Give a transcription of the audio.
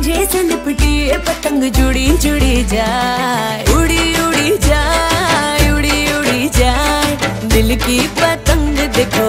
मांझे से लिपटी पतंग जुड़ी जुड़ी जाए। उड़ी उड़ी जाए, उड़ी उड़ी जाए। दिल की पतंग देखो